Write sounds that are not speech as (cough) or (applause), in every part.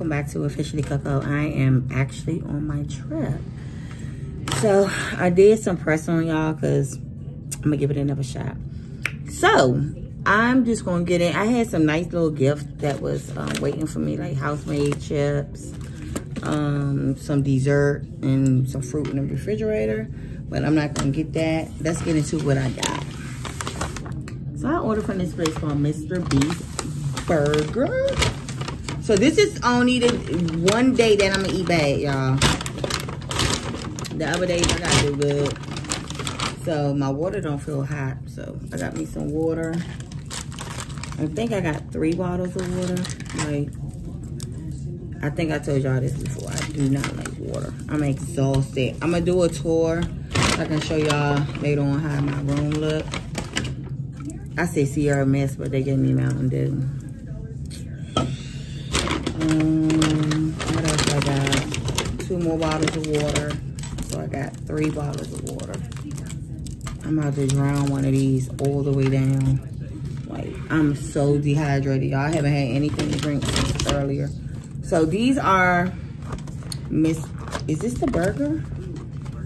welcome back to Officially Coco. I am actually on my trip. So I did some press on y'all because I'm gonna give it another shot. So I'm just gonna get in. I had some nice little gifts that was um, waiting for me, like house-made chips, um, some dessert, and some fruit in the refrigerator. But I'm not gonna get that. Let's get into what I got. So I ordered from this place called Mr. Beef Burger. So this is only the one day that I'm gonna eat bad, y'all. The other days I gotta do good. So my water don't feel hot. So I got me some water. I think I got three bottles of water. Like, I think I told y'all this before. I do not like water. I'm exhausted. I'm gonna do a tour. So I can show y'all later on how my room look. I say Sierra Mist, but they gave me Mountain Dew. Um, what else I got? Two more bottles of water. So I got three bottles of water. I'm about to drown one of these all the way down. Like, I'm so dehydrated, y'all. I haven't had anything to drink since earlier. So these are Miss, is this the burger?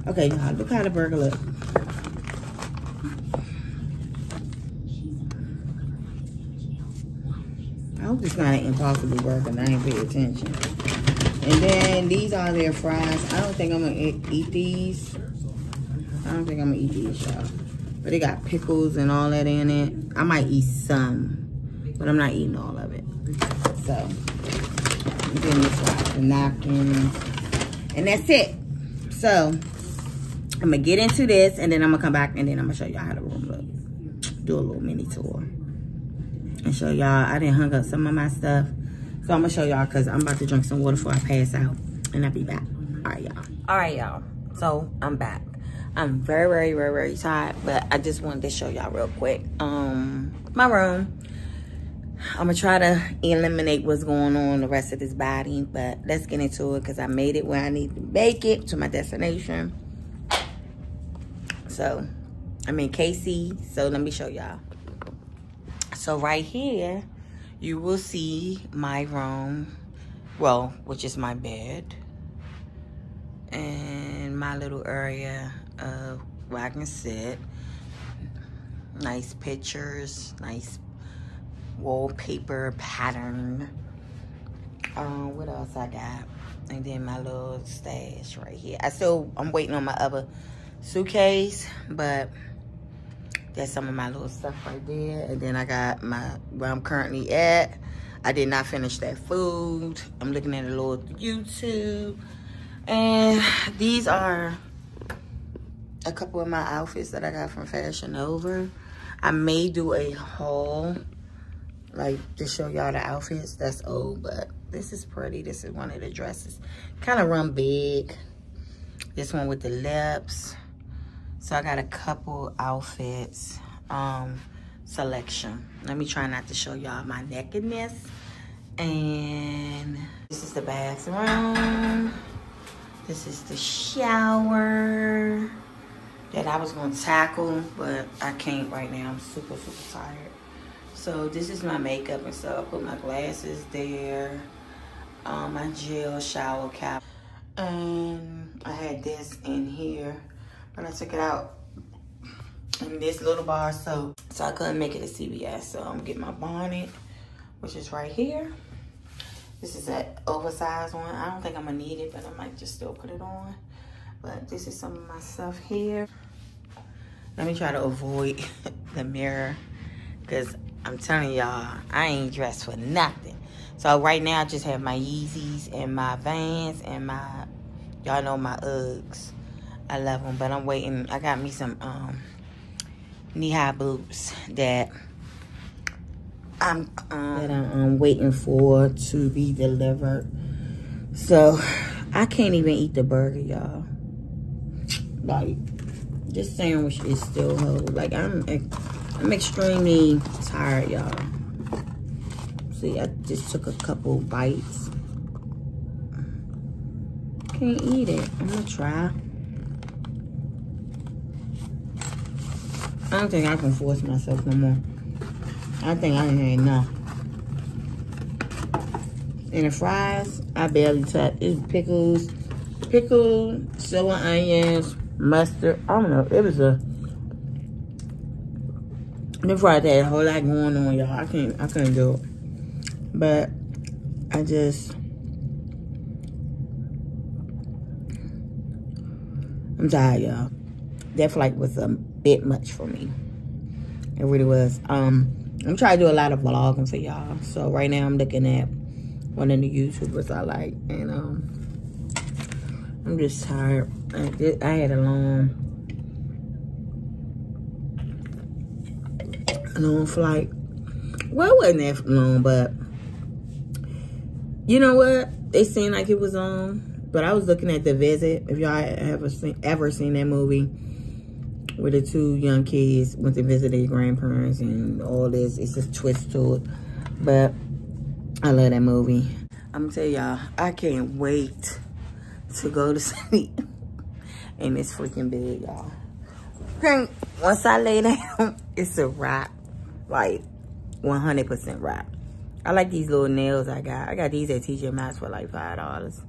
Okay, look how the burger look. I hope it's not an impossible burger and I ain't pay attention. And then these are their fries. I don't think I'm gonna eat these. I don't think I'm gonna eat these, y'all. But they got pickles and all that in it. I might eat some, but I'm not eating all of it. So, I'm getting this like the napkins. And that's it. So, I'm gonna get into this and then I'm gonna come back and then I'm gonna show y'all how the room look. Do a little mini tour. And show y'all, I didn't hung up some of my stuff. So I'm gonna show y'all because I'm about to drink some water before I pass out. And I'll be back. All right, y'all. All right, y'all. So I'm back. I'm very, very, very, very tired, but I just wanted to show y'all real quick. Um, my room. I'm gonna try to eliminate what's going on the rest of this body, but let's get into it because I made it where I need to make it to my destination. So, I'm in KC, so let me show y'all. So right here, you will see my room, well, which is my bed, and my little area of where I can sit. Nice pictures, nice wallpaper pattern. Um, what else I got? And then my little stash right here. I still, I'm waiting on my other suitcase, but that's some of my little stuff right there. And then I got my, where I'm currently at. I did not finish that food. I'm looking at a little YouTube. And these are a couple of my outfits that I got from Fashion Nova. I may do a haul, like to show y'all the outfits. That's old, but this is pretty. This is one of the dresses. Kind of run big. This one with the lips. So I got a couple outfits um, selection. Let me try not to show y'all my nakedness. And this is the bathroom. This is the shower that I was gonna tackle, but I can't right now. I'm super, super tired. So this is my makeup and stuff. I put my glasses there. Um, my gel shower cap. And I had this in here, but I took it out in this little bar so so I couldn't make it to CVS. So I'm gonna my bonnet, which is right here. This is an oversized one. I don't think I'm gonna need it, but I might just still put it on. But this is some of my stuff here. Let me try to avoid (laughs) the mirror because I'm telling y'all, I ain't dressed for nothing. So right now I just have my Yeezys and my Vans and my, y'all know my Uggs. I love them, but I'm waiting. I got me some um, knee-high boots that I'm um, that I'm um, waiting for to be delivered. So I can't even eat the burger, y'all. Like this sandwich is still whole. Like I'm, I'm extremely tired, y'all. See, I just took a couple bites. Can't eat it. I'm gonna try. I don't think I can force myself no more. I think I done had enough. And the fries, I barely touch. It's pickles, pickles, sour onions, mustard. I don't know. It was a the fries had a whole lot going on, y'all. I can't I couldn't do it. But I just I'm tired, y'all. That flight was a bit much for me. It really was. Um, I'm trying to do a lot of vlogging for y'all. So right now I'm looking at one of the YouTubers I like. And um, I'm just tired. I, I had a long, long flight. Well, it wasn't that long, but you know what? They seemed like it was on. But I was looking at The Visit. If y'all ever seen, ever seen that movie where the two young kids went to visit their grandparents and all this. It's just twist to it. But I love that movie. I'm tell y'all, I can't wait to go to (laughs) sleep in this freaking bed, y'all. Once I lay down, (laughs) it's a wrap. Like, 100% wrap. I like these little nails I got. I got these at TJ Maxx for like $5.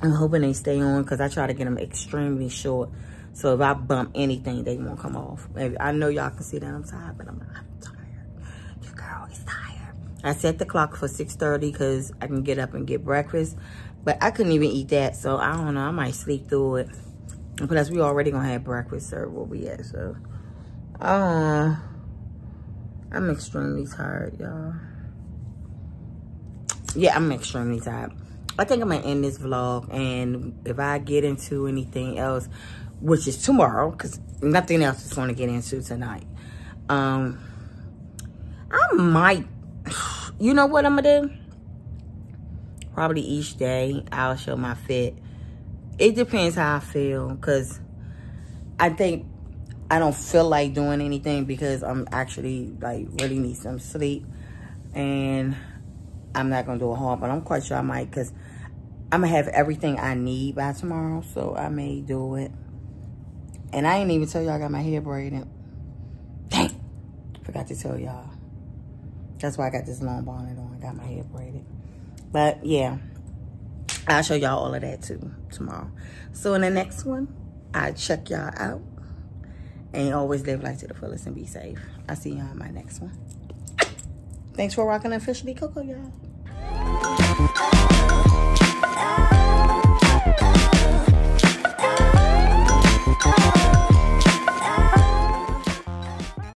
I'm hoping they stay on because I try to get them extremely short. So if I bump anything, they won't come off. Maybe I know y'all can see that I'm tired, but I'm, I'm tired. Your girl is tired. I set the clock for 6.30 because I can get up and get breakfast. But I couldn't even eat that, so I don't know. I might sleep through it. Plus, we already gonna have breakfast served where we at, so. Uh, I'm extremely tired, y'all. Yeah, I'm extremely tired. I think I'm gonna end this vlog, and if I get into anything else, which is tomorrow, because nothing else is going to get into tonight. Um, I might, (sighs) you know what I'm going to do? Probably each day I'll show my fit. It depends how I feel, because I think I don't feel like doing anything because I'm actually, like, really need some sleep. And I'm not going to do a haul, but I'm quite sure I might, because I'm going to have everything I need by tomorrow, so I may do it. And I ain't even tell y'all I got my hair braided. Dang. Forgot to tell y'all. That's why I got this long bonnet on. I got my hair braided. But yeah. I'll show y'all all of that too tomorrow. So in the next one, I check y'all out. And always live life to the fullest and be safe. I'll see y'all in my next one. Thanks for rocking officially Coco, y'all.